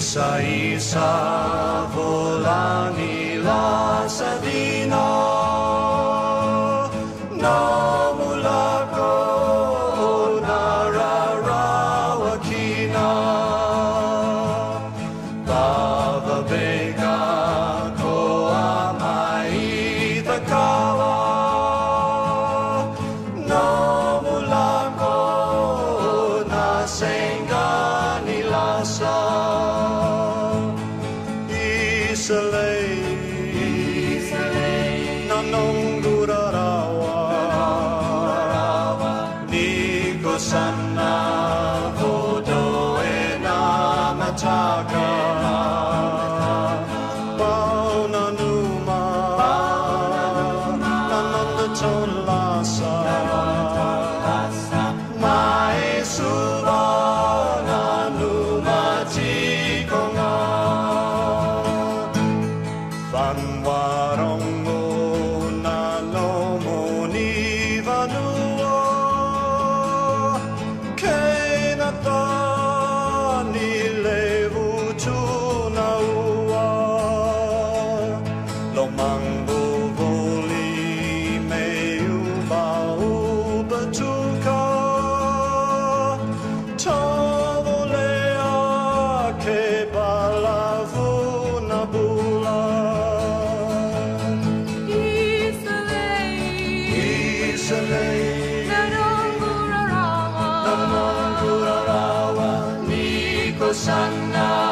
Isa, Isa, volani la Hosanna, Vodo in Amataka, Bauna Numa, Hosanna.